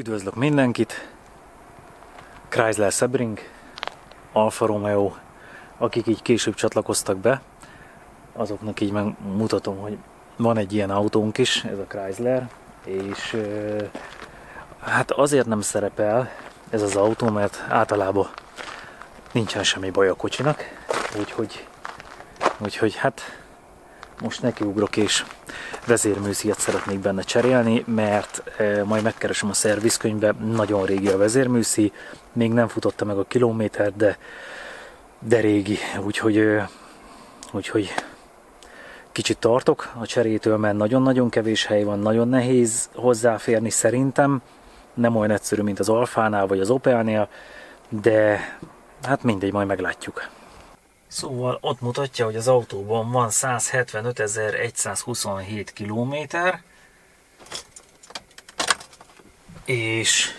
Üdvözlök mindenkit! Chrysler Sebring, Alfa Romeo, akik így később csatlakoztak be, azoknak így megmutatom, hogy van egy ilyen autónk is, ez a Chrysler, és hát azért nem szerepel ez az autó, mert általában nincsen semmi baj a kocsinak, úgyhogy, úgyhogy hát most nekiugrok és vezérműszíjat szeretnék benne cserélni, mert e, majd megkeresem a szervizkönyvbe, nagyon régi a vezérműszí, még nem futotta meg a kilométert, de, de régi, úgyhogy, e, úgyhogy kicsit tartok a cserétől, mert nagyon-nagyon kevés hely van, nagyon nehéz hozzáférni szerintem, nem olyan egyszerű, mint az Alfánál vagy az Opelnél, de hát mindegy, majd meglátjuk. Szóval ott mutatja, hogy az autóban van 175.127 km, és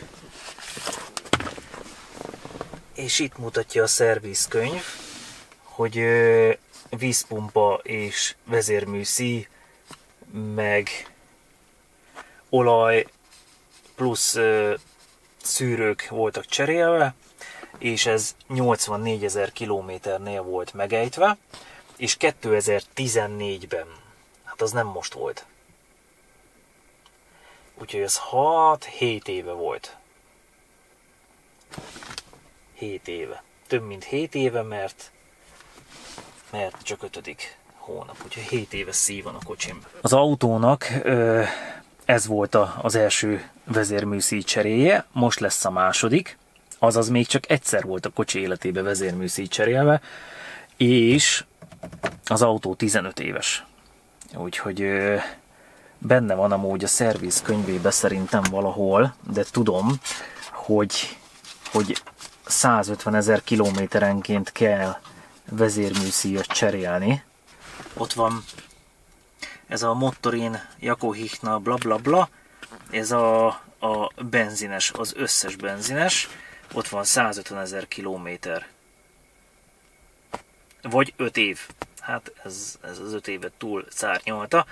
és itt mutatja a szervizkönyv, hogy vízpumpa és vezérműszí, meg olaj plusz szűrők voltak cserélve, és ez 84 ezer kilométernél volt megejtve, és 2014-ben, hát az nem most volt. Úgyhogy ez 6-7 éve volt. 7 éve. Több mint 7 éve, mert mert csak 5. hónap, úgyhogy 7 éve szív van a kocsim. Az autónak ez volt az első vezérműszíj cseréje, most lesz a második, azaz még csak egyszer volt a kocsi életébe vezérműszíj cserélve, és az autó 15 éves. Úgyhogy benne van amúgy a szerviz könyvébe szerintem valahol, de tudom, hogy, hogy 150 ezer kilométerenként kell vezérműszíjat cserélni. Ott van ez a Motorin, Jakohichna, bla bla bla, ez a, a benzines, az összes benzines, ott van 150 ezer kilométer. Vagy 5 év. Hát ez, ez az 5 évet túl szárnyalta,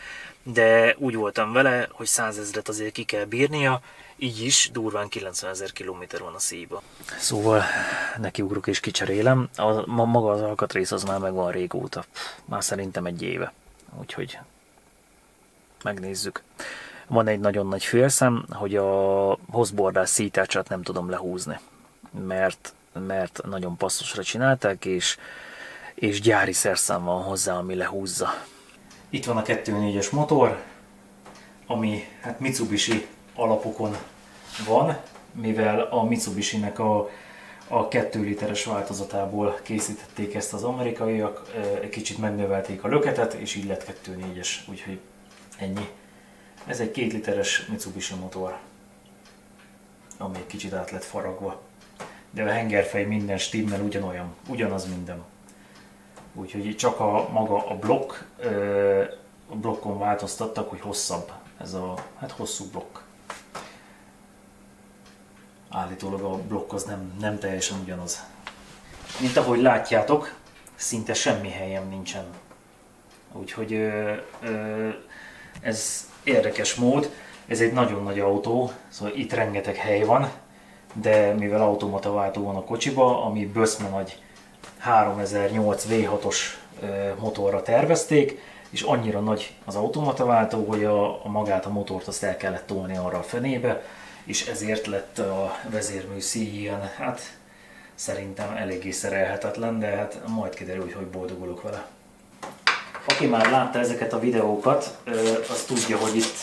de úgy voltam vele, hogy 100 ezeret azért ki kell bírnia, így is durván 90 ezer kilométer van a szíba. Szóval nekiugrok és kicserélem. A, maga az alkatrész az már megvan régóta. Már szerintem egy éve. Úgyhogy megnézzük. Van egy nagyon nagy félszem, hogy a hozbordás szítácsát nem tudom lehúzni mert, mert nagyon passzosra csinálták, és, és gyári szerszám van hozzá, ami lehúzza. Itt van a 2.4-es motor, ami hát Mitsubishi alapokon van, mivel a Mitsubishi-nek a, a 2 literes változatából készítették ezt az amerikaiak, egy kicsit megnövelték a löketet, és így lett 2.4-es, úgyhogy ennyi. Ez egy 2 literes Mitsubishi motor, ami egy kicsit át lett faragva de a hengerfej minden stimmel ugyanolyan, ugyanaz minden. Úgyhogy csak a maga a blokk, a blokkon változtattak, hogy hosszabb ez a, hát hosszú blokk. Állítólag a blokk az nem, nem teljesen ugyanaz. Mint ahogy látjátok, szinte semmi helyem nincsen. Úgyhogy ö, ö, ez érdekes mód. Ez egy nagyon nagy autó, szóval itt rengeteg hely van, de mivel automata váltó van a kocsiba, ami böszme nagy 3008 V6-os motorra tervezték, és annyira nagy az automata váltó, hogy a, a magát a motort azt el kellett tolni arra a fenébe, és ezért lett a vezérmű ilyen, hát szerintem eléggé szerelhetetlen, de hát majd kiderül, hogy hogy boldogulok vele. Aki már látta ezeket a videókat, az tudja, hogy itt,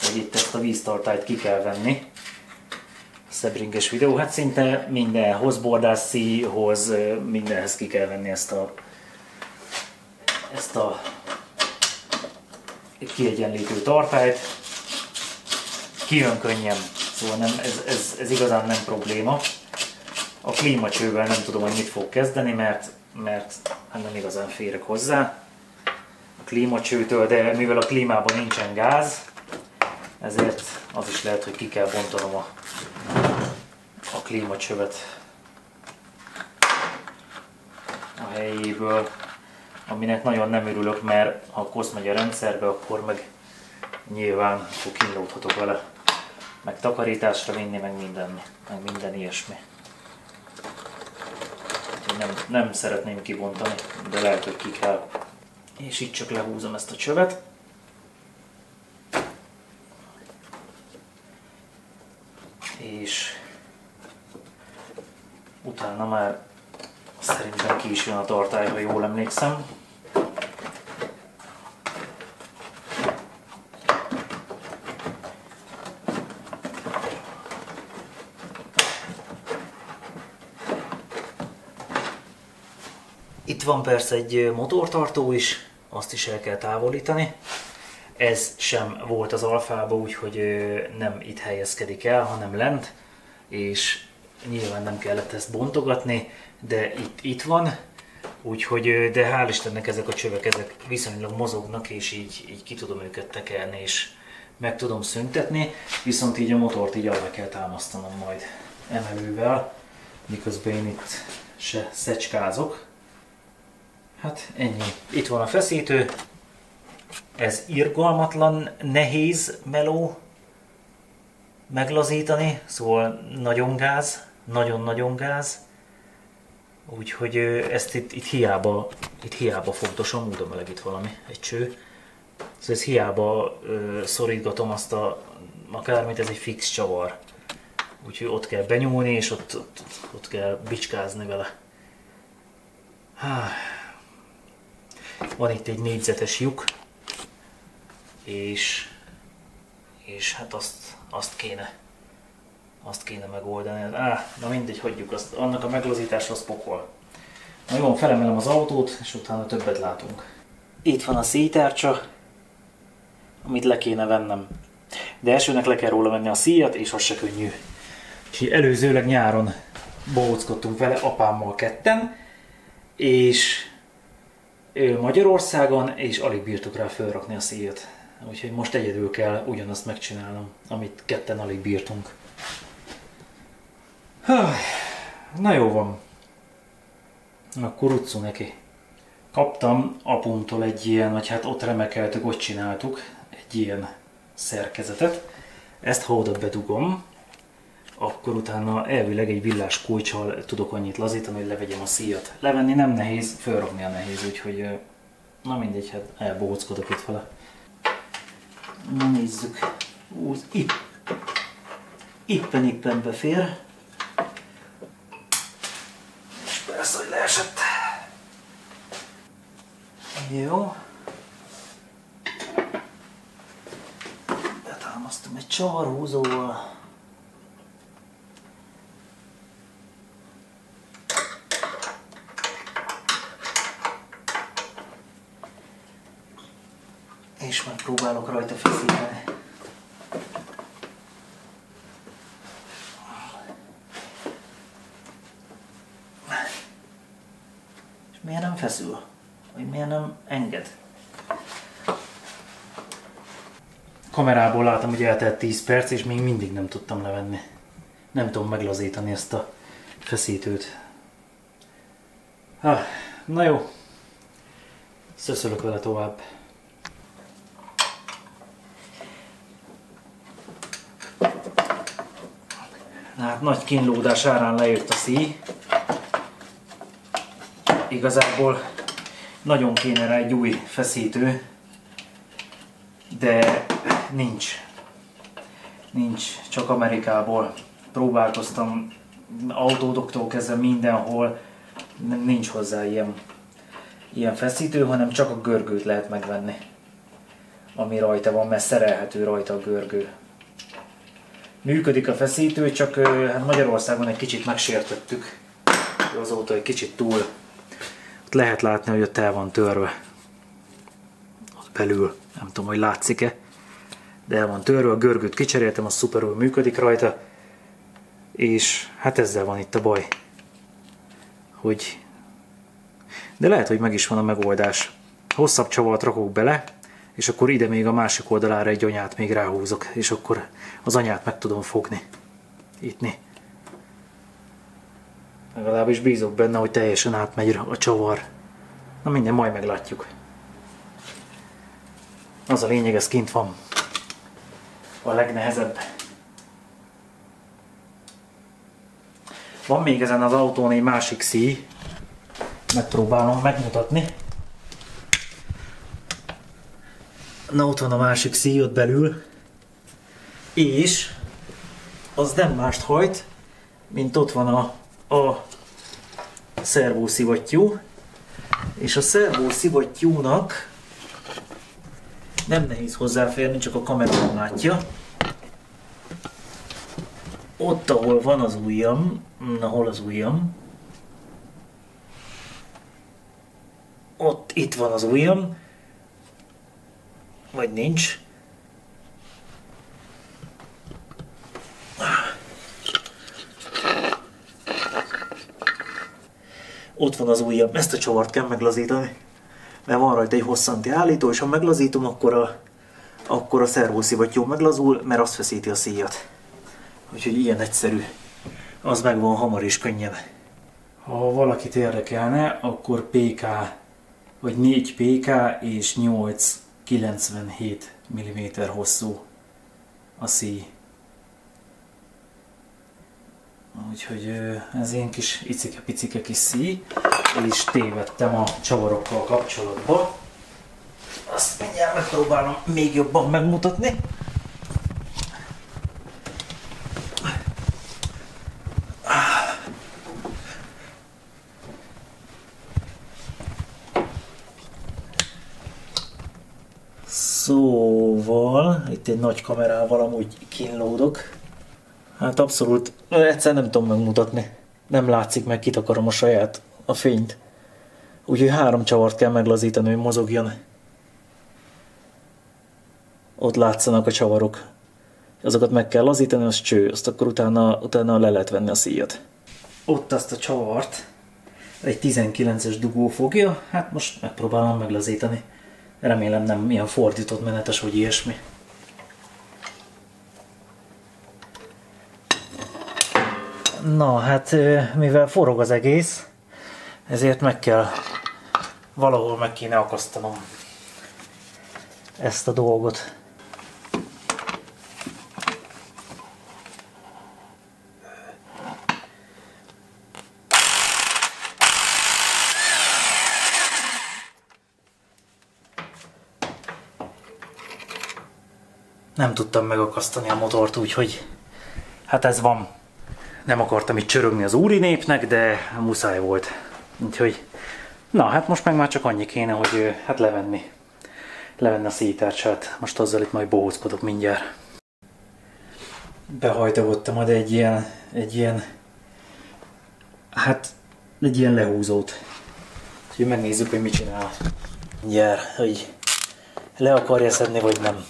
hogy itt ezt a víztartályt ki kell venni, szebringes videó. Hát szinte mindenhoz, bordászihoz, mindenhez ki kell venni ezt a ezt a kiegyenlítő tartályt. Kijön könnyen, szóval nem, ez, ez, ez igazán nem probléma. A klímacsővel nem tudom, hogy mit fog kezdeni, mert, mert hát nem igazán férek hozzá a klímacsőtől, de mivel a klímában nincsen gáz, ezért az is lehet, hogy ki kell bontanom a klímacsövet a helyéből, aminek nagyon nem örülök, mert ha kosz megy a rendszerbe, akkor meg nyilván kínlódhatok vele. meg takarításra vinni, meg minden, meg minden ilyesmi. nem, nem szeretném kibontani, de lehet, hogy ki kell. És itt csak lehúzom ezt a csövet. És utána már szerintem ki is jön a tartály, ha jól emlékszem. Itt van persze egy motortartó is, azt is el kell távolítani. Ez sem volt az alfába, úgyhogy nem itt helyezkedik el, hanem lent, és nyilván nem kellett ezt bontogatni, de itt, itt van, úgyhogy, de hál' Istennek ezek a csövek ezek viszonylag mozognak, és így, így ki tudom őket tekerni, és meg tudom szüntetni, viszont így a motort így arra kell támasztanom majd emelővel, miközben én itt se szecskázok. Hát ennyi. Itt van a feszítő. Ez irgalmatlan, nehéz meló meglazítani, szóval nagyon gáz, nagyon-nagyon gáz. Úgyhogy ezt itt, itt hiába, itt hiába fontosan, úgy meleg itt valami, egy cső. Szóval ez hiába ö, szorítgatom azt a, akármit, ez egy fix csavar. Úgyhogy ott kell benyúlni, és ott, ott, ott kell bicskázni vele. Há. Van itt egy négyzetes lyuk, és, és hát azt, azt kéne azt kéne megoldani. Á, na mindegy, hagyjuk azt, annak a meglazítása az pokol. Na jó, felemelem az autót, és utána többet látunk. Itt van a szítárcsa, amit le kéne vennem. De elsőnek le kell róla venni a szíjat, és az se könnyű. Úgyhogy előzőleg nyáron bohóckodtunk vele apámmal ketten, és Magyarországon, és alig bírtuk rá felrakni a szíjat. Úgyhogy most egyedül kell ugyanazt megcsinálnom, amit ketten alig bírtunk. Na jó van. Akkor utcú neki. Kaptam apumtól egy ilyen, vagy hát ott remekeltük, ott csináltuk egy ilyen szerkezetet. Ezt ha oda bedugom, akkor utána elvileg egy villás kulcsal tudok annyit lazítani, hogy levegyem a szíjat. Levenni nem nehéz, fölrogni a nehéz, úgyhogy na mindegy, hát elbóckodok itt vele. Na nézzük. Úgy, itt. Ippen-ippen befér. Persze, hogy leesett. Jó. Betámasztom egy csavarhúzóval. és megpróbálok rajta feszíteni. És miért feszül? Vagy miért nem enged? Kamerából látom, hogy eltelt 10 perc, és még mindig nem tudtam levenni. Nem tudom meglazítani ezt a feszítőt. na jó, szöszölök vele tovább. Hát nagy kínlódás árán lejött a szíj. Igazából nagyon kéne rá egy új feszítő, de nincs. Nincs, csak Amerikából. Próbálkoztam autódoktól kezdve mindenhol, nincs hozzá ilyen, ilyen feszítő, hanem csak a görgőt lehet megvenni, ami rajta van, mert szerelhető rajta a görgő működik a feszítő, csak hát Magyarországon egy kicsit megsértettük. Azóta egy kicsit túl. Lehet látni, hogy ott el van törve. Ott belül. Nem tudom, hogy látszik-e. De el van törve, a görgőt kicseréltem, az szuperül működik rajta. És hát ezzel van itt a baj. Hogy... De lehet, hogy meg is van a megoldás. Hosszabb csavart rakok bele, és akkor ide még a másik oldalára egy anyát még ráhúzok, és akkor az anyát meg tudom fogni. Ittni. Legalábbis bízok benne, hogy teljesen átmegy a csavar. Na minden, majd meglátjuk. Az a lényeg, ez kint van. A legnehezebb. Van még ezen az autón egy másik szíj. Megpróbálom megmutatni. Na ott van a másik szíj ott belül. És az nem mást hajt, mint ott van a a szervó szivattyú. És a szervó szivattyúnak nem nehéz hozzáférni, csak a kamera nem látja. Ott, ahol van az ujjam, na hol az ujjam? Ott, itt van az ujjam. Vagy nincs. Ott van az ujjam. Ezt a csavart kell meglazítani. Mert van rajta egy hosszanti állító, és ha meglazítom, akkor a, akkor a szervószivattyú meglazul, mert azt feszíti a szíjat. Úgyhogy ilyen egyszerű. Az megvan hamar és könnyen. Ha valakit érdekelne, akkor PK, vagy 4 PK és 8 97 mm hosszú a szíj. Úgyhogy ez ilyen kis icike-picike kis szíj. Is tévedtem a csavarokkal kapcsolatban. Azt mindjárt megpróbálom még jobban megmutatni. Szóval, itt egy nagy kamerával amúgy kínlódok. Hát abszolút, egyszer nem tudom megmutatni. Nem látszik meg, kitakarom a saját, a fényt. Úgyhogy három csavart kell meglazítani, hogy mozogjon. Ott látszanak a csavarok. Azokat meg kell lazítani, az cső, azt akkor utána, utána le lehet venni a szíjat. Ott azt a csavart egy 19-es dugó fogja, hát most megpróbálom meglazítani. Remélem nem ilyen fordított menetes, vagy ilyesmi. Na, hát mivel forog az egész, ezért meg kell, valahol meg kéne akasztanom ezt a dolgot. nem tudtam megakasztani a motort, úgyhogy hát ez van. Nem akartam itt csörögni az úri népnek, de muszáj volt. Úgyhogy, na hát most meg már csak annyi kéne, hogy hát levenni. Levenni a szítárcsát. Most azzal itt majd bohózkodok mindjárt. Behajtagottam ad egy ilyen, egy ilyen, hát egy ilyen lehúzót. Úgyhogy megnézzük, hogy mit csinál. Mindjárt, hogy le akarja szedni, vagy nem.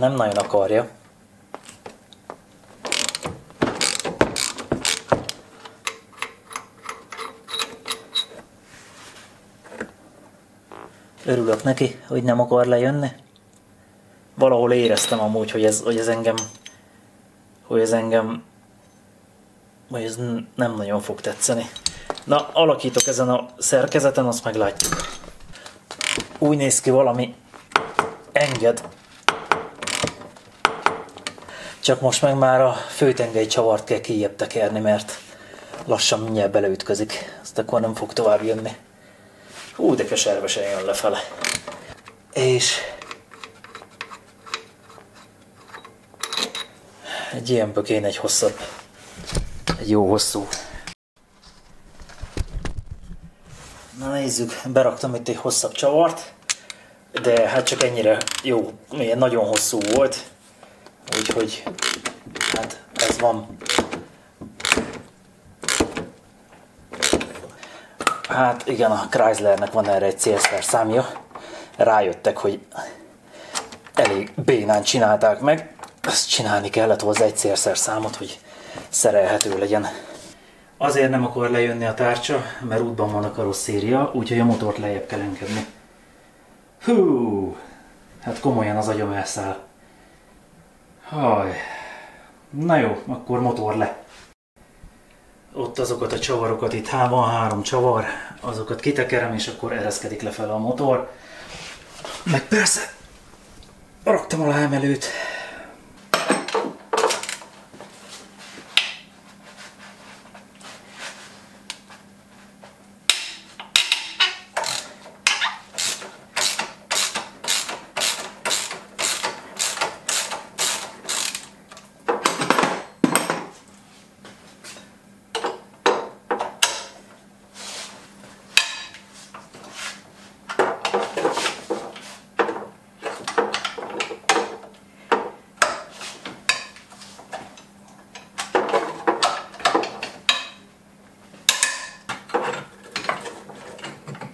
Nem nagyon akarja. Örülök neki, hogy nem akar lejönni. Valahol éreztem amúgy, hogy ez, hogy ez engem hogy ez engem hogy ez nem nagyon fog tetszeni. Na, alakítok ezen a szerkezeten, azt meglátjuk. Úgy néz ki valami enged csak most meg már a főtengely csavart kell kijebb tekerni, mert lassan mindjárt beleütközik. Azt akkor nem fog tovább jönni. Hú, de keservesen jön lefele. És egy ilyen kéne egy hosszabb, egy jó hosszú. Na nézzük, beraktam itt egy hosszabb csavart, de hát csak ennyire jó, milyen nagyon hosszú volt, Úgyhogy hát ez van. Hát igen, a Chryslernek van erre egy célszer számja. Rájöttek, hogy elég bénán csinálták meg. Ezt csinálni kellett hozzá egy célszer számot, hogy szerelhető legyen. Azért nem akar lejönni a tárcsa, mert útban van a karosszéria, úgyhogy a motort lejjebb kell engedni. Hú, hát komolyan az agyam elszáll. Haj. Na jó, akkor motor le. ott azokat a csavarokat, itt van három csavar, azokat kitekerem, és akkor ereszkedik lefelé a motor. Meg persze raktam a lámelőt,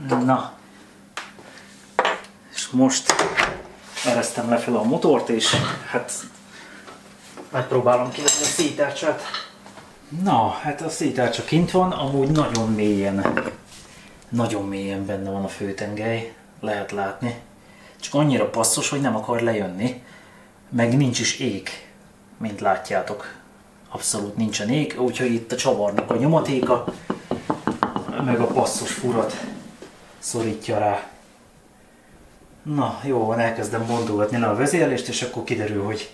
Na, és most eresztem lefelé a motort, és hát megpróbálom kivenni a szétárcsát. Na, hát a szétárcsa kint van, amúgy nagyon mélyen, nagyon mélyen benne van a főtengely, lehet látni. Csak annyira passzos, hogy nem akar lejönni, meg nincs is ég, mint látjátok. Abszolút nincsen ég, úgyhogy itt a csavarnak a nyomatéka, meg a passzos furat szorítja rá. Na, jó van, elkezdem mondogatni le a vezérlést, és akkor kiderül, hogy,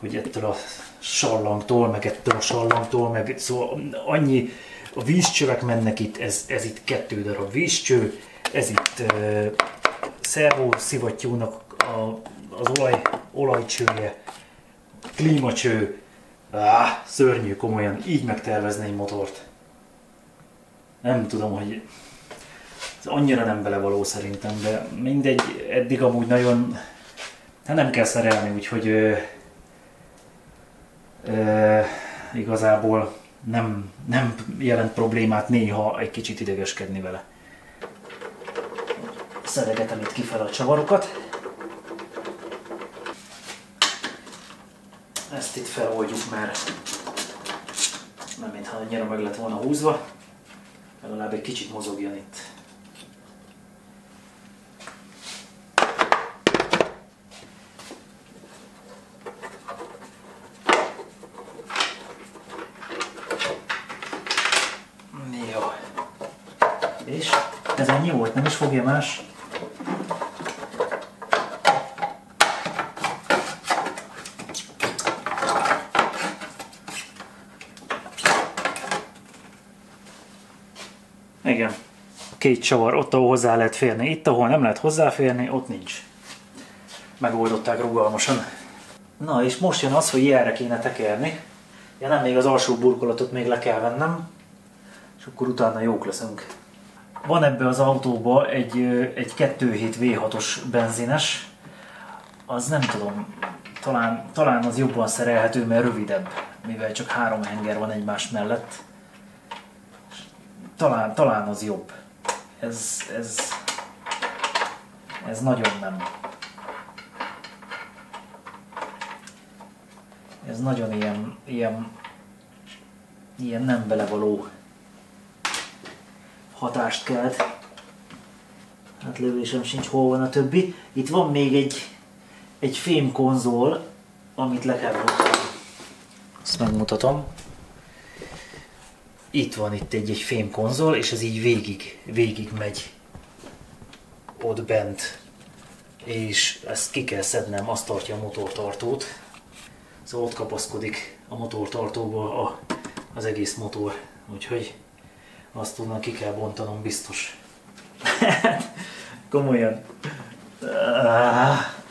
hogy ettől a sallangtól, meg ettől a sallangtól, meg szóval annyi, a vízcsövek mennek itt, ez, ez itt kettő darab vízcső, ez itt uh, szervó szivattyúnak a, az olaj, olajcsője, klímacső, áh, szörnyű komolyan, így megtervezni egy motort. Nem tudom, hogy ez annyira nem belevaló szerintem, de mindegy, eddig amúgy nagyon, hát nem kell szerelni, úgyhogy ö, ö, igazából nem, nem jelent problémát néha egy kicsit idegeskedni vele. Szeregetem itt kifele a csavarokat. Ezt itt feloldjuk, mert nem mintha annyira meg lett volna húzva. Legalább egy kicsit mozogjon itt. Fogja más. Igen. Két csavar, ott ahol hozzá lehet férni. Itt, ahol nem lehet hozzáférni, ott nincs. Megoldották rugalmasan. Na, és most jön az, hogy ilyenre kéne tekerni. Ja, nem, még az alsó burkolatot még le kell vennem, és akkor utána jók leszünk. Van ebbe az autóba egy, egy 2.7 V6-os benzines, az nem tudom, talán, talán az jobban szerelhető, mert rövidebb, mivel csak három henger van egymás mellett. Talán, talán az jobb. Ez, ez, ez nagyon nem. Ez nagyon ilyen, ilyen, ilyen nem belevaló hatást kelt. Hát lövésem sincs, hol van a többi. Itt van még egy, egy fém konzol, amit le kell mutatni. Ezt megmutatom. Itt van itt egy, egy fém konzol, és ez így végig, végig megy ott bent. És ezt ki kell szednem, azt tartja a motortartót. Szóval ott kapaszkodik a motortartóba a, az egész motor. Úgyhogy azt tudna ki kell bontanom biztos. Komolyan.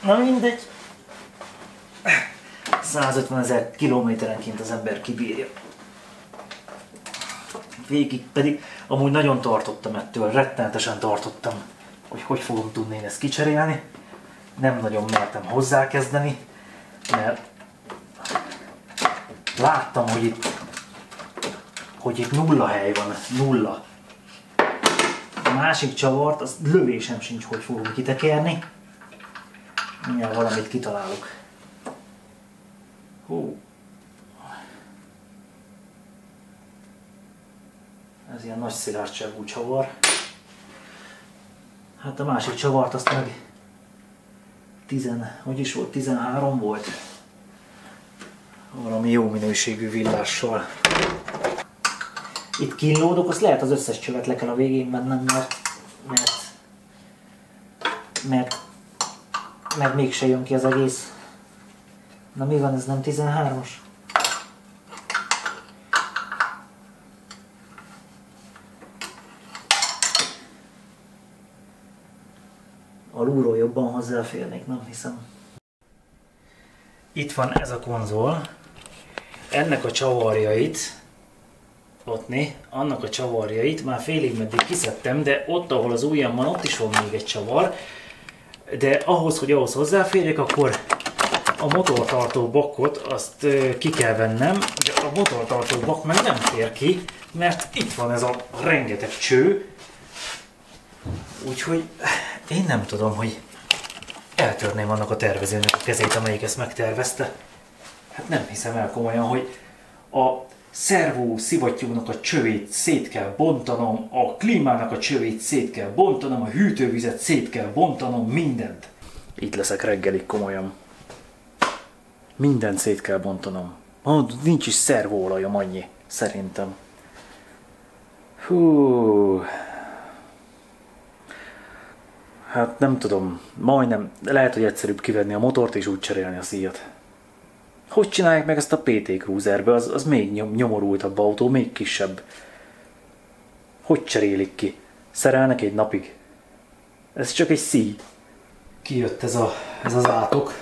Na mindegy. 150 ezer kilométerenként az ember kibírja. Végig pedig amúgy nagyon tartottam ettől, rettenetesen tartottam, hogy hogy fogom tudni én ezt kicserélni. Nem nagyon mertem hozzákezdeni, mert láttam, hogy itt hogy itt nulla hely van, nulla. A másik csavart, az lövésem sincs, hogy fogom kitekerni. Mindjárt valamit kitalálok. Hú. Ez ilyen nagy szilárdságú csavar. Hát a másik csavart azt meg 10, hogy is volt, 13 volt. Valami jó minőségű villással itt kínlódok, azt lehet az összes csövet le kell a végén mennem, mert, mert, mert, mert mégse jön ki az egész. Na mi van, ez nem 13-as? Alulról jobban hozzáférnék, nem hiszem. Itt van ez a konzol. Ennek a csavarjait ottni, annak a csavarjait már félig meddig kiszedtem, de ott, ahol az ujjam van, ott is van még egy csavar. De ahhoz, hogy ahhoz hozzáférjek, akkor a motortartó bakot azt ki kell vennem, de a motortartó bak meg nem fér ki, mert itt van ez a rengeteg cső. Úgyhogy én nem tudom, hogy eltörném annak a tervezőnek a kezét, amelyik ezt megtervezte. Hát nem hiszem el komolyan, hogy a szervó szivattyúnak a csövét szét kell bontanom, a klímának a csövét szét kell bontanom, a hűtővizet szét kell bontanom, mindent. Itt leszek reggelig komolyan. Mindent szét kell bontanom. Ah, nincs is szervóolajom annyi, szerintem. Hú. Hát nem tudom, majdnem, lehet, hogy egyszerűbb kivenni a motort és úgy cserélni a szíjat. Hogy csinálják meg ezt a PT Cruiserbe? Az, az még nyom, nyomorultabb autó, még kisebb. Hogy cserélik ki? Szerelnek egy napig? Ez csak egy szíj. Kijött ez, a, ez az átok.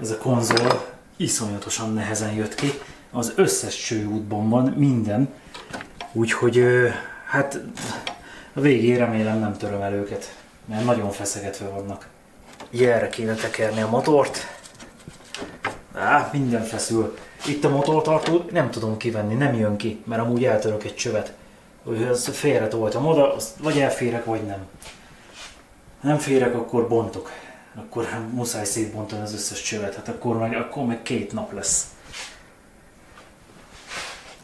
Ez a konzol iszonyatosan nehezen jött ki. Az összes csőútban van, minden. Úgyhogy hát a végén remélem nem töröm el őket, mert nagyon feszegetve vannak. Jelre kéne tekerni a motort. Á, minden feszül. Itt a motortartó nem tudom kivenni, nem jön ki, mert amúgy eltörök egy csövet. Hogy az félre toltam oda, azt vagy elférek, vagy nem. Nem férek, akkor bontok. Akkor muszáj szétbontani az összes csövet, hát akkor meg, akkor meg két nap lesz.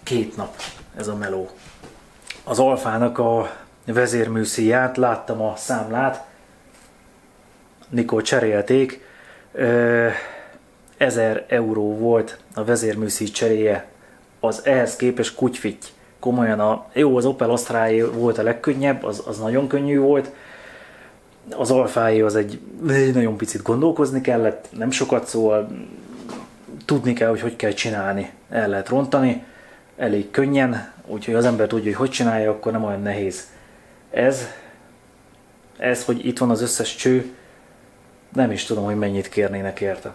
Két nap ez a meló. Az alfának a vezérműszíját, láttam a számlát, Nikó cserélték. 1000 euró volt a vezérműszí cseréje, az ehhez képest kutyfitty. Komolyan a, jó, az Opel astra volt a legkönnyebb, az, az nagyon könnyű volt, az alfáé az egy, nagyon picit gondolkozni kellett, nem sokat szól, tudni kell, hogy hogy kell csinálni, el lehet rontani, elég könnyen, úgyhogy az ember tudja, hogy hogy csinálja, akkor nem olyan nehéz. Ez, ez, hogy itt van az összes cső, nem is tudom, hogy mennyit kérnének érte.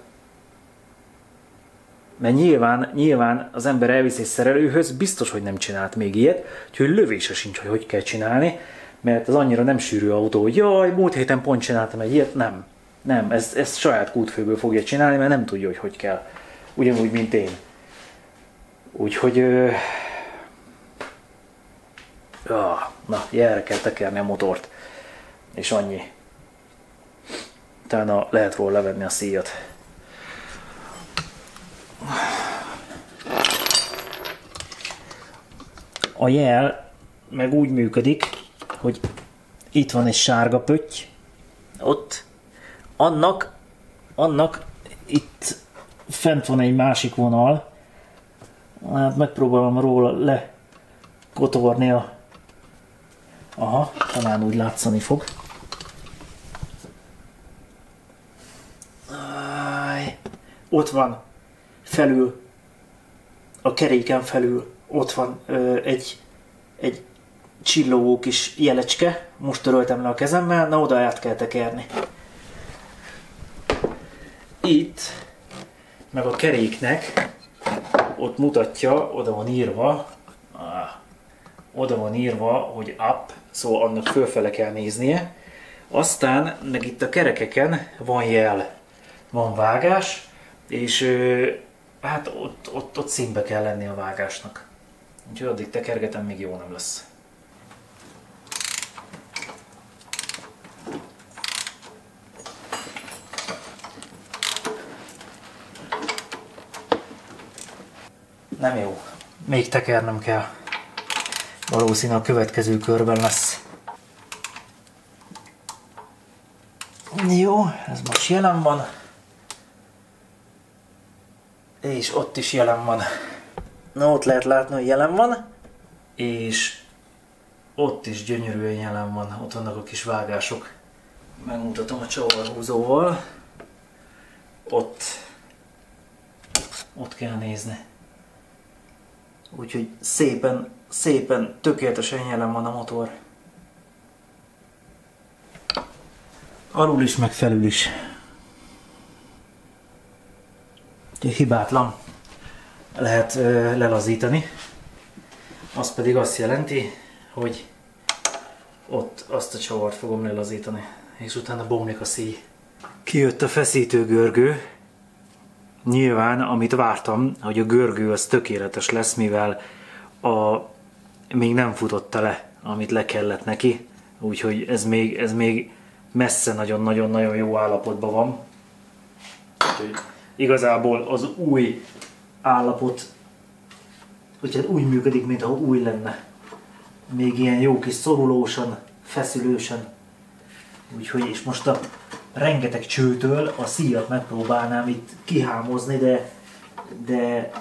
Mert nyilván, nyilván az ember elvisz egy szerelőhöz, biztos, hogy nem csinált még ilyet, úgyhogy lövése sincs, hogy hogy kell csinálni, mert az annyira nem sűrű autó, hogy jaj, múlt héten pont csináltam egy ilyet, nem. Nem, ez, ez saját kútfőből fogja csinálni, mert nem tudja, hogy hogy kell. Ugyanúgy, mint én. Úgyhogy... Ö... Ah, na, jelre kell tekerni a motort. És annyi. Utána lehet volna levenni a szíjat. A jel meg úgy működik, hogy itt van egy sárga pötty, ott, annak, annak itt fent van egy másik vonal, hát megpróbálom róla lekotorni a Aha, talán úgy látszani fog. Ott van felül, a keréken felül ott van ö, egy, egy csillogó kis jelecske, most töröltem le a kezemmel, na oda át kell tekerni. Itt, meg a keréknek, ott mutatja, oda van írva, oda van írva, hogy up, szóval annak fölfele kell néznie. Aztán, meg itt a kerekeken van jel, van vágás, és hát ott, ott, ott színbe kell lenni a vágásnak. Úgyhogy addig tekergetem, még jó nem lesz. Nem jó. Még tekernem kell. Valószínűleg a következő körben lesz. Jó, ez most jelen van. És ott is jelen van. Na, ott lehet látni, hogy jelen van. és ott is gyönyörűen jelen van, ott vannak a kis vágások. Megmutatom a csavarhúzóval. Ott, ott kell nézni. Úgyhogy szépen, szépen, tökéletesen jelen van a motor. Alul is, meg felül is. Úgyhogy hibátlan lehet lelazítani. Az pedig azt jelenti, hogy ott azt a csavart fogom lelazítani, és utána bomlik a szíj. Kijött a feszítő görgő. Nyilván, amit vártam, hogy a görgő az tökéletes lesz, mivel a, még nem futotta le, amit le kellett neki. Úgyhogy ez még, ez még messze nagyon-nagyon-nagyon jó állapotban van. Úgyhogy igazából az új állapot, hogy úgy működik, mintha új lenne még ilyen jó kis szorulósan, feszülősen. Úgyhogy és most a rengeteg csőtől a szíjat megpróbálnám itt kihámozni, de, de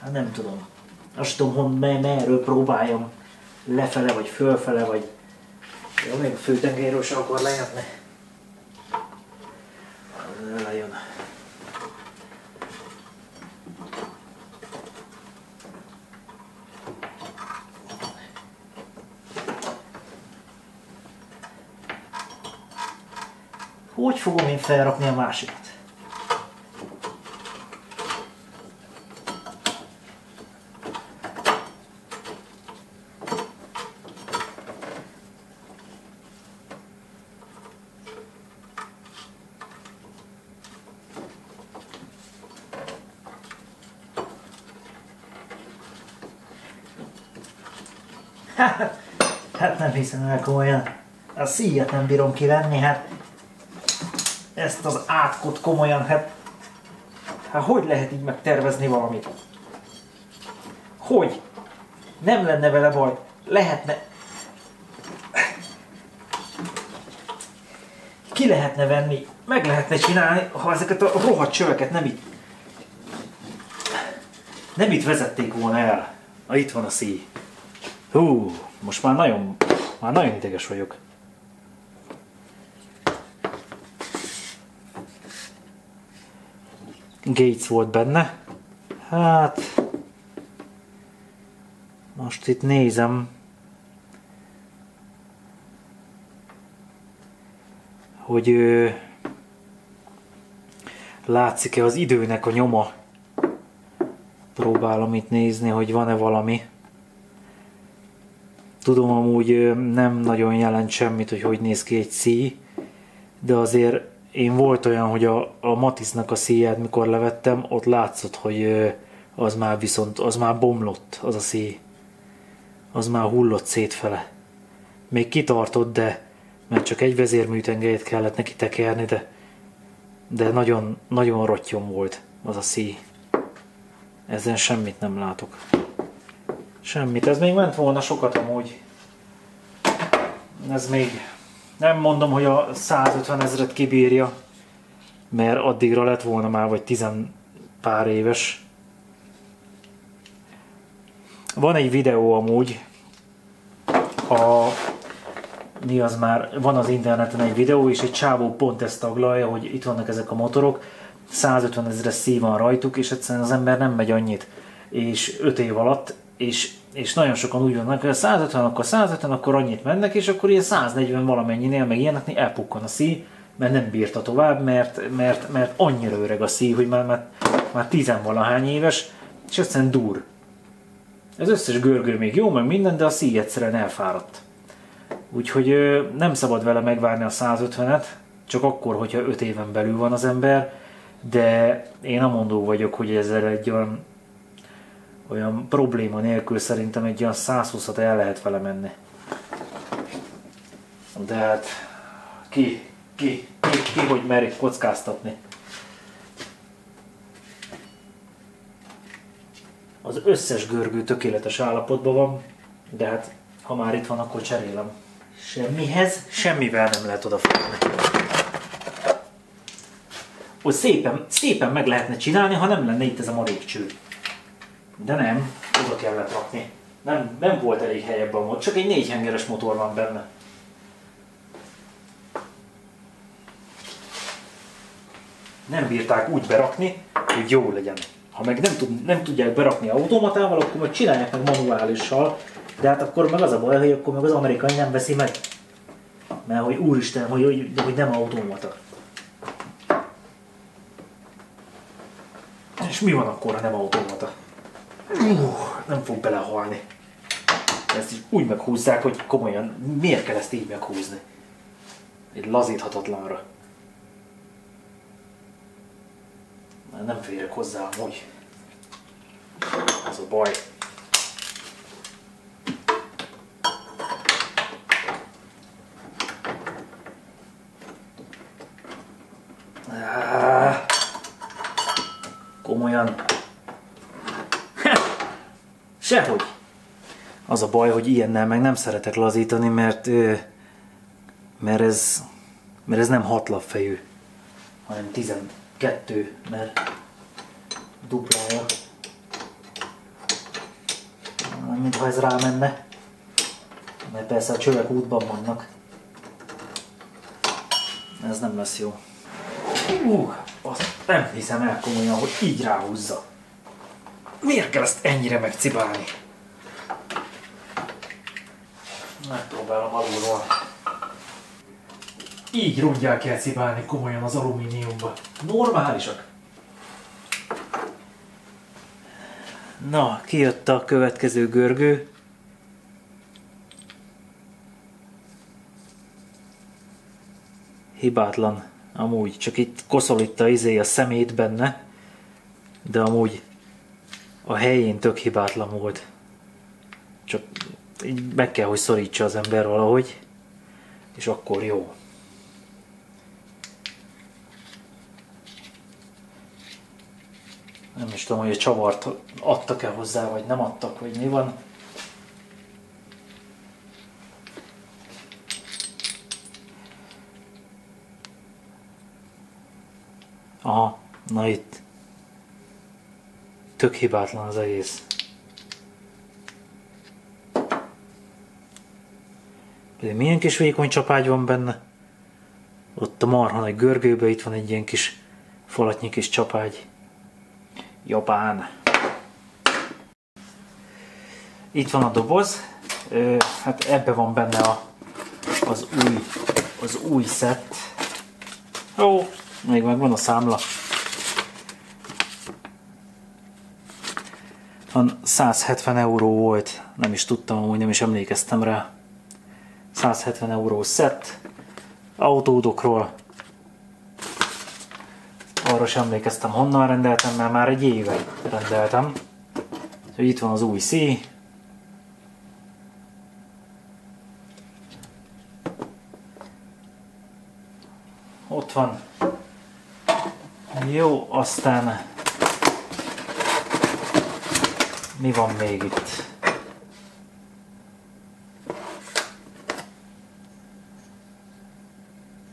hát nem tudom. Azt tudom, hogy merről próbáljam lefele, vagy fölfele, vagy jó, még a főtengelyről se akar lejönni. Lejön. Hogy fogom én felrakni a másikat? Hát nem hiszem el komolyan. A szíjat nem bírom kivenni, hát ezt az átkot komolyan, hát, hát hogy lehet így megtervezni valamit? Hogy? Nem lenne vele baj. Lehetne... Ki lehetne venni, meg lehetne csinálni, ha ezeket a rohadt csöveket nem itt... Nem itt vezették volna el. Ha itt van a szíj. Hú, most már nagyon, már nagyon ideges vagyok. Gates volt benne. Hát... Most itt nézem. Hogy ő, látszik-e az időnek a nyoma. Próbálom itt nézni, hogy van-e valami. Tudom amúgy nem nagyon jelent semmit, hogy hogy néz ki egy szíj, de azért én volt olyan, hogy a, a Matisnak a szíját, mikor levettem, ott látszott, hogy az már viszont, az már bomlott, az a szíj. Az már hullott szétfele. Még kitartott, de mert csak egy vezérműtengelyet kellett neki tekerni, de, de nagyon, nagyon rottyom volt az a szíj. Ezen semmit nem látok. Semmit. Ez még ment volna sokat amúgy. Ez még nem mondom, hogy a 150 ezeret kibírja, mert addigra lett volna már vagy tizen pár éves. Van egy videó amúgy, a, mi az már, van az interneten egy videó, és egy csávó pont ezt taglalja, hogy itt vannak ezek a motorok, 150 ezeres szív van rajtuk, és egyszerűen az ember nem megy annyit, és 5 év alatt, és és nagyon sokan úgy vannak, hogy 150, akkor 150, akkor annyit mennek, és akkor ilyen 140 valamennyinél, meg ilyeneknél elpukkan a szív, mert nem bírta tovább, mert, mert, mert annyira öreg a szív, hogy már, már, már tizenvalahány éves, és egyszerűen dur. Az összes görgő még jó, meg minden, de a szív egyszerűen elfáradt. Úgyhogy nem szabad vele megvárni a 150-et, csak akkor, hogyha 5 éven belül van az ember, de én amondó vagyok, hogy ezzel egy olyan olyan probléma nélkül szerintem egy olyan 120-at el lehet vele menni. De hát ki, ki, ki, ki hogy merik kockáztatni. Az összes görgő tökéletes állapotban van, de hát ha már itt van, akkor cserélem. Semmihez, semmivel nem lehet odafogni. Hogy szépen, szépen meg lehetne csinálni, ha nem lenne itt ez a marék cső. De nem, oda kellett rakni. Nem, nem volt elég hely ebben a motor, csak egy négy hengeres motor van benne. Nem bírták úgy berakni, hogy jó legyen. Ha meg nem, tud, nem tudják berakni automatával, akkor meg csinálják meg manuálissal, de hát akkor meg az a baj, hogy akkor meg az amerikai nem veszi meg. Mert hogy úristen, hogy, hogy, hogy nem automata. És mi van akkor, ha nem automata? Uh, nem fog belehalni. Ezt is úgy meghúzzák, hogy komolyan, miért kell ezt így meghúzni? Egy lazíthatatlanra. Már nem férek hozzá amúgy. Az a baj. Komolyan. Sehogy. Az a baj, hogy ilyennel meg nem szeretek lazítani, mert, mert ez, mert ez nem hatlapfejű, hanem 12, mert duplája. Mintha ez rámenne. Mert persze a csövek útban vannak. Ez nem lesz jó. Uh, azt nem hiszem el komolyan, hogy így ráhúzza. Miért kell ezt ennyire megcibálni? Megpróbálom alulról. Így rúdják kell cibálni komolyan az alumíniumba. Normálisak. Na, kijött a következő görgő. Hibátlan, amúgy. Csak itt koszol itt a izé a szemét benne. De amúgy a helyén tök hibátlan volt. Csak így meg kell, hogy szorítsa az ember valahogy. És akkor jó. Nem is tudom, hogy a csavart adtak-e hozzá, vagy nem adtak, vagy mi van. Aha, na itt. Tök hibátlan az egész. Pedig milyen kis vékony csapágy van benne. Ott a marha nagy görgőbe, itt van egy ilyen kis falatnyi kis csapágy. Japán. Itt van a doboz, hát ebbe van benne a, az új, az új szett. Ó, még megvan a számla. 170 euró volt, nem is tudtam, hogy nem is emlékeztem rá. 170 euró szett, autódokról, arra sem emlékeztem honnan rendeltem, mert már egy éve rendeltem. Úgyhogy itt van az új szí. Ott van. Jó, aztán mi van még itt?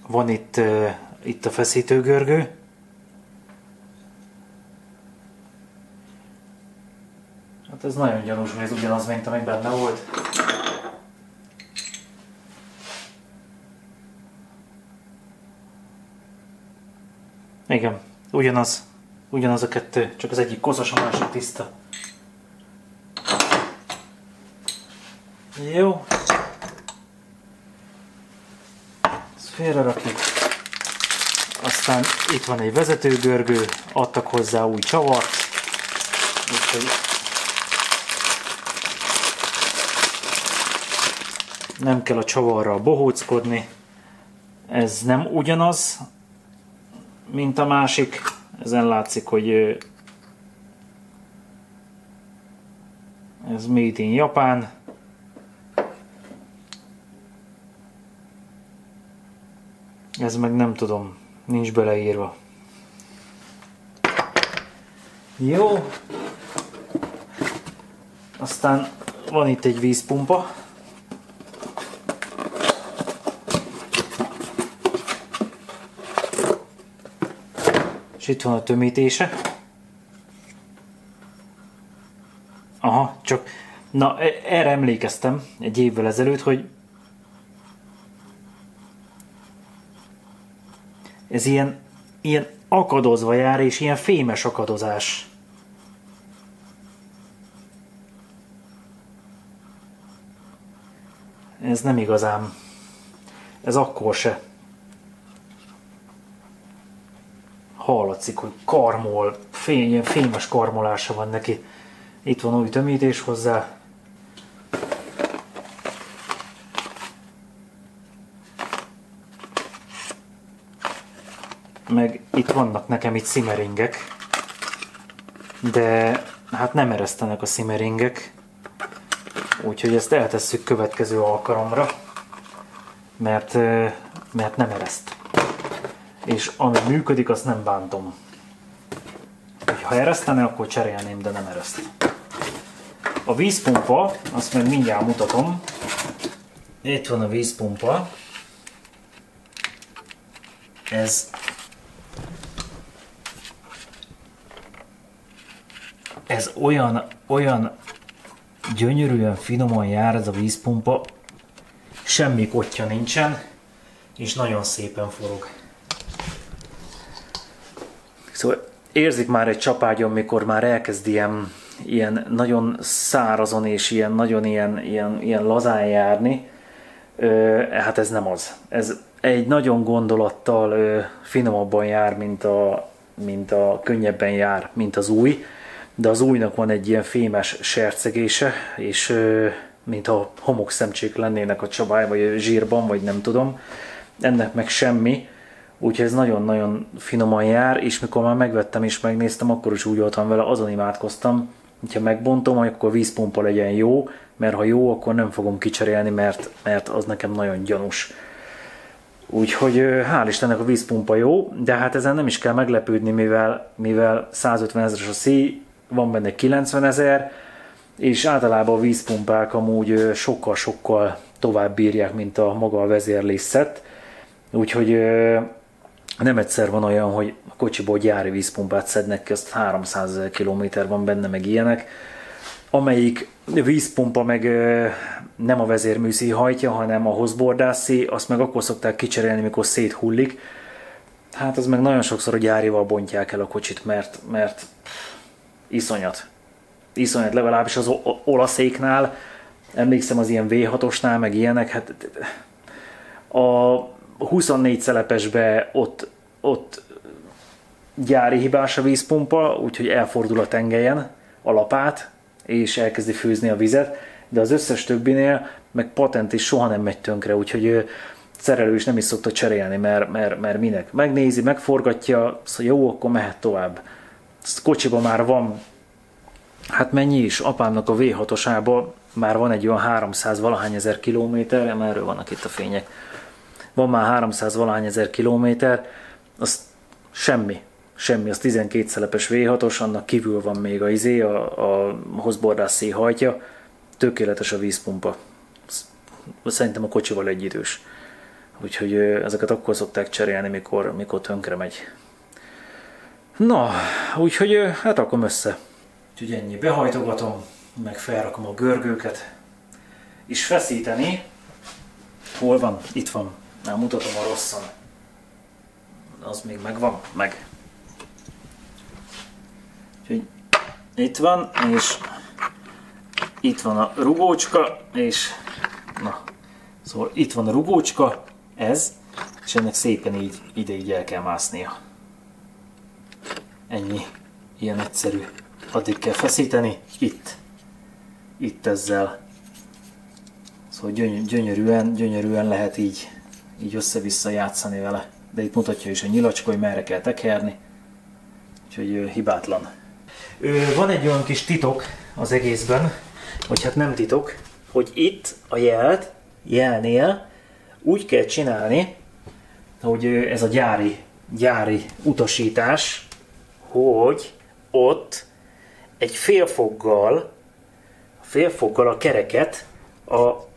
Van itt, uh, itt a feszítőgörgő. Hát ez nagyon gyanús, hogy ez ugyanaz, mint ami benne volt. Igen, ugyanaz. Ugyanaz a kettő, csak az egyik koszos, a másik tiszta. Jó. Ezt félre. Aztán itt van egy vezetőgörgő, adtak hozzá új csavart. Nem kell a csavarral bohóckodni. Ez nem ugyanaz, mint a másik. Ezen látszik, hogy ez made in Japán. Ez meg nem tudom, nincs beleírva. Jó. Aztán van itt egy vízpumpa. itt van a tömítése. Aha, csak Na, e- erre emlékeztem egy évvel ezelőtt, hogy ez ilyen, ilyen akadozva jár, és ilyen fémes akadozás. Ez nem igazán. Ez akkor se. Hallatszik, hogy karmol, fény, fémes karmolása van neki. Itt van új tömítés hozzá. Meg itt vannak nekem itt szimeringek, de hát nem eresztenek a szimeringek, úgyhogy ezt eltesszük következő alkalomra, mert, mert nem ereszt. És ami működik, azt nem bántom. Ha eresztene, akkor cserélném, de nem ereszt. A vízpumpa, azt meg mindjárt mutatom. Itt van a vízpumpa. Ez ez olyan, olyan gyönyörűen finoman jár ez a vízpumpa, semmi kotya nincsen, és nagyon szépen forog. Szóval érzik már egy csapágyon, mikor már elkezd ilyen, ilyen nagyon szárazon és ilyen nagyon ilyen, ilyen, ilyen lazán járni, ö, hát ez nem az. Ez egy nagyon gondolattal ö, finomabban jár, mint a, mint a könnyebben jár, mint az új de az újnak van egy ilyen fémes sercegése, és mintha homokszemcsék lennének a csabály, vagy zsírban, vagy nem tudom. Ennek meg semmi, úgyhogy ez nagyon-nagyon finoman jár, és mikor már megvettem és megnéztem, akkor is úgy voltam vele, azon imádkoztam, hogyha megbontom, akkor vízpumpa legyen jó, mert ha jó, akkor nem fogom kicserélni, mert, mert az nekem nagyon gyanús. Úgyhogy hál' Istennek a vízpumpa jó, de hát ezen nem is kell meglepődni, mivel, mivel 150 ezeres a szíj, van benne 90 ezer, és általában a vízpumpák amúgy sokkal-sokkal tovább bírják, mint a maga a vezérlészet. Úgyhogy nem egyszer van olyan, hogy a kocsiból gyári vízpumpát szednek ki, azt 300 ezer kilométer van benne, meg ilyenek, amelyik vízpumpa meg nem a vezérműszi hajtja, hanem a hozbordászi, azt meg akkor szokták kicserélni, mikor széthullik. Hát az meg nagyon sokszor a gyárival bontják el a kocsit, mert, mert iszonyat. Iszonyat, legalábbis az olaszéknál, emlékszem az ilyen V6-osnál, meg ilyenek, hát a 24 szelepesbe ott, ott gyári hibás a vízpumpa, úgyhogy elfordul a tengelyen a lapát, és elkezdi főzni a vizet, de az összes többinél meg patent is soha nem megy tönkre, úgyhogy szerelő is nem is szokta cserélni, mert, mert, mert minek. Megnézi, megforgatja, szóval jó, akkor mehet tovább kocsiban már van, hát mennyi is, apámnak a V6-osába már van egy olyan 300 valahány ezer kilométer, mert erről vannak itt a fények. Van már 300 valahány ezer kilométer, az semmi, semmi, az 12 szelepes V6-os, annak kívül van még a izé, a, a hozbordász hajtja, tökéletes a vízpumpa. Szerintem a kocsival egy idős. Úgyhogy ezeket akkor szokták cserélni, mikor, mikor tönkre megy. Na, úgyhogy hát rakom össze. Úgyhogy ennyi, behajtogatom, meg felrakom a görgőket, és feszíteni. Hol van? Itt van. Na, mutatom a rosszan. Az még megvan? Meg. Úgyhogy itt van, és itt van a rugócska, és na, szóval itt van a rugócska, ez, és ennek szépen így ide így el kell másznia. Ennyi. Ilyen egyszerű. Addig kell feszíteni. Itt. Itt ezzel. Szóval gyönyörűen, gyönyörűen lehet így, így össze-vissza játszani vele. De itt mutatja is a nyilacska, hogy merre kell tekerni. Úgyhogy hibátlan. Van egy olyan kis titok az egészben, vagy hát nem titok, hogy itt a jelt, jelnél úgy kell csinálni, hogy ez a gyári, gyári utasítás, hogy ott egy félfoggal, félfoggal a kereket a,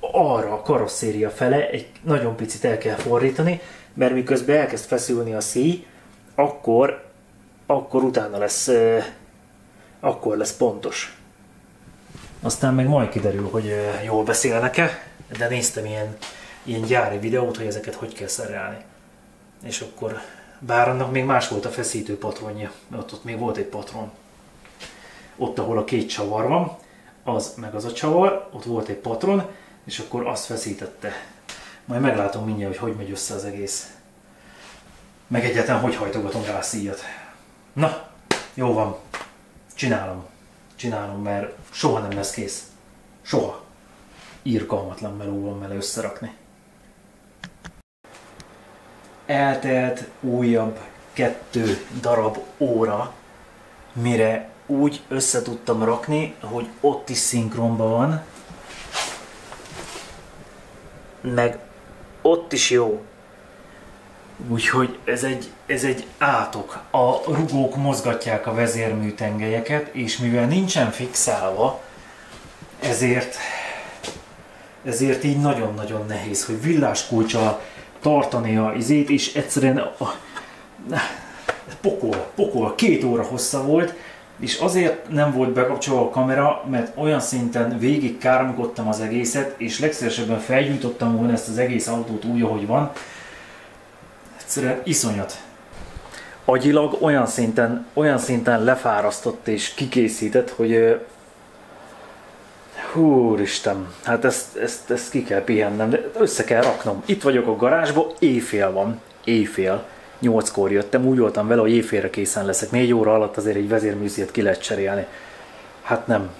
arra a karosszéria fele egy nagyon picit el kell fordítani, mert miközben elkezd feszülni a szíj, akkor, akkor utána lesz, akkor lesz pontos. Aztán meg majd kiderül, hogy jól beszélnek-e, de néztem ilyen, ilyen gyári videót, hogy ezeket hogy kell szerelni. És akkor, bár annak még más volt a feszítő patronja, ott, ott még volt egy patron. Ott, ahol a két csavar van, az meg az a csavar, ott volt egy patron, és akkor azt feszítette. Majd meglátom mindjárt, hogy hogy megy össze az egész. Meg egyáltalán hogy hajtogatom rá a szíjat. Na, jó van. Csinálom. Csinálom, mert soha nem lesz kész. Soha. Írkalmatlan meló van vele összerakni. Eltelt újabb kettő darab óra, mire úgy össze tudtam rakni, hogy ott is szinkronban van, meg ott is jó. Úgyhogy ez egy, ez egy átok. A rugók mozgatják a vezérműtengelyeket, és mivel nincsen fixálva, ezért, ezért így nagyon-nagyon nehéz, hogy villáskulcsal tartani a izét, és egyszerűen a, pokol, pokol, két óra hossza volt, és azért nem volt bekapcsolva a kamera, mert olyan szinten végig káromkodtam az egészet, és legszívesebben felgyújtottam volna ezt az egész autót úgy, ahogy van. Egyszerűen iszonyat. Agyilag olyan szinten, olyan szinten lefárasztott és kikészített, hogy Húristen, hát ezt, ezt, ezt ki kell pihennem, de össze kell raknom. Itt vagyok a garázsban, éjfél van, éjfél 8-kor jöttem, úgy voltam vele, hogy éjfélre készen leszek. Négy óra alatt azért egy vezérműziet ki lehet cserélni. Hát nem.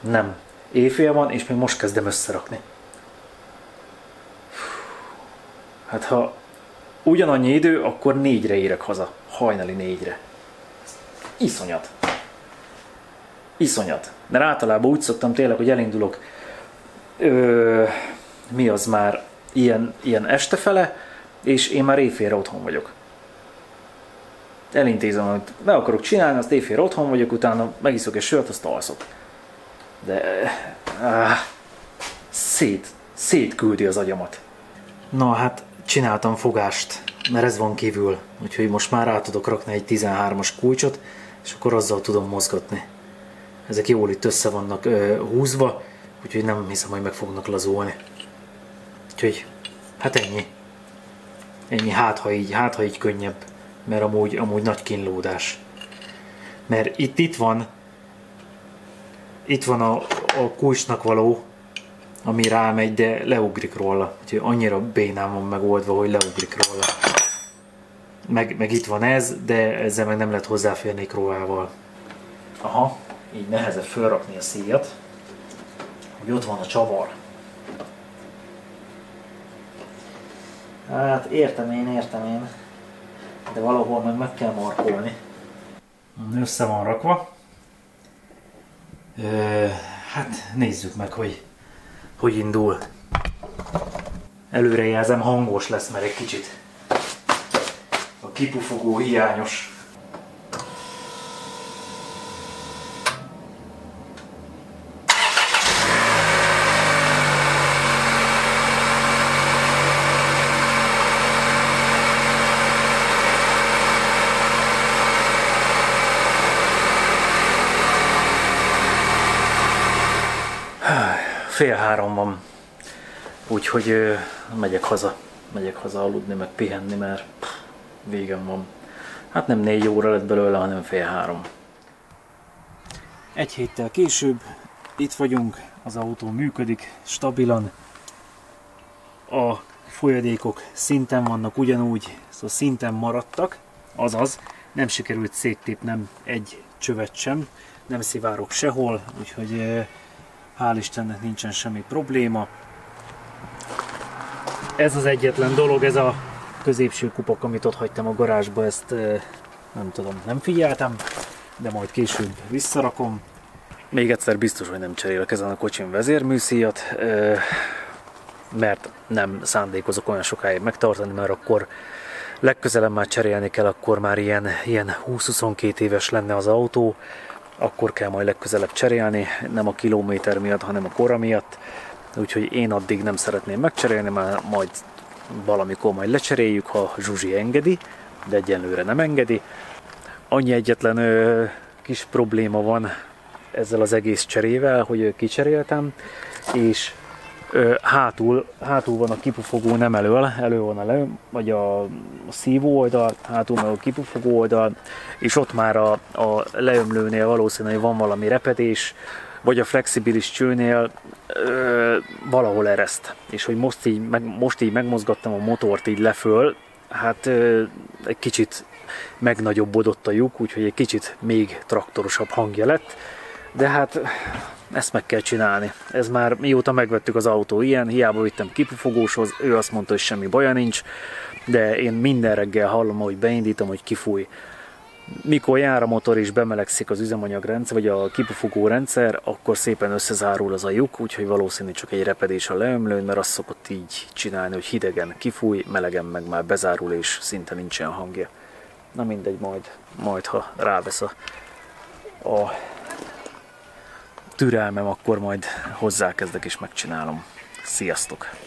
Nem. Éjfél van, és még most kezdem összerakni. Hát ha ugyanannyi idő, akkor négyre érek haza. Hajnali négyre. Iszonyat. Iszonyat. Mert általában úgy szoktam tényleg, hogy elindulok ö, mi az már ilyen, ilyen estefele, és én már éjfélre otthon vagyok elintézem, amit meg akarok csinálni, azt éjfél otthon vagyok, utána megiszok egy sört, azt alszok. De áh, szét, szétküldi az agyamat. Na hát csináltam fogást, mert ez van kívül, úgyhogy most már rá tudok rakni egy 13-as kulcsot, és akkor azzal tudom mozgatni. Ezek jól itt össze vannak ö, húzva, úgyhogy nem hiszem, hogy meg fognak lazulni. Úgyhogy, hát ennyi. Ennyi, hát ha így, hát ha így könnyebb mert amúgy, amúgy nagy kínlódás. Mert itt, itt van, itt van a, a kulcsnak való, ami rámegy, de leugrik róla. Úgyhogy annyira bénán van megoldva, hogy leugrik róla. Meg, meg itt van ez, de ezzel meg nem lehet hozzáférni króával. Aha, így nehezebb felrakni a szíjat, hogy ott van a csavar. Hát értem én, értem én de valahol meg meg kell markolni. Össze van rakva. Ö, hát nézzük meg, hogy hogy indul. Előrejelzem, hangos lesz, mert egy kicsit a kipufogó hiányos. Fél három van, úgyhogy ö, megyek haza, megyek haza aludni, meg pihenni, mert pff, végem van. Hát nem négy óra lett belőle, hanem fél három. Egy héttel később itt vagyunk, az autó működik stabilan, a folyadékok szinten vannak ugyanúgy, szóval szinten maradtak, azaz nem sikerült széttépnem egy csövet sem, nem szivárok sehol, úgyhogy Hál' Istennek nincsen semmi probléma. Ez az egyetlen dolog, ez a középső kupak, amit ott hagytam a garázsba, ezt nem tudom, nem figyeltem, de majd később visszarakom. Még egyszer biztos, hogy nem cserélek ezen a kocsin vezérműszíjat, mert nem szándékozok olyan sokáig megtartani, mert akkor legközelebb már cserélni kell, akkor már ilyen, ilyen 20-22 éves lenne az autó, akkor kell majd legközelebb cserélni, nem a kilométer miatt, hanem a kora miatt. Úgyhogy én addig nem szeretném megcserélni, mert majd valamikor majd lecseréljük, ha Zsuzsi engedi, de egyenlőre nem engedi. Annyi egyetlen ö, kis probléma van, ezzel az egész cserével, hogy kicseréltem, és hátul, hátul van a kipufogó nem elől, elő van le, vagy a, a szívó oldal, hátul meg a kipufogó oldal, és ott már a, a leömlőnél valószínűleg van valami repedés, vagy a flexibilis csőnél ö, valahol ereszt. És hogy most így, meg, most így megmozgattam a motort így leföl, hát ö, egy kicsit megnagyobbodott a lyuk, úgyhogy egy kicsit még traktorosabb hangja lett. De hát ezt meg kell csinálni. Ez már mióta megvettük az autó ilyen, hiába vittem kipufogóshoz, ő azt mondta, hogy semmi baja nincs, de én minden reggel hallom, hogy beindítom, hogy kifúj. Mikor jár a motor és bemelegszik az üzemanyagrendszer, vagy a kipufogó rendszer, akkor szépen összezárul az a lyuk, úgyhogy valószínű csak egy repedés a leömlőn, mert azt szokott így csinálni, hogy hidegen kifúj, melegen meg már bezárul, és szinte nincsen hangja. Na mindegy, majd, majd ha rávesz a, a türelmem, akkor majd hozzákezdek és megcsinálom. Sziasztok!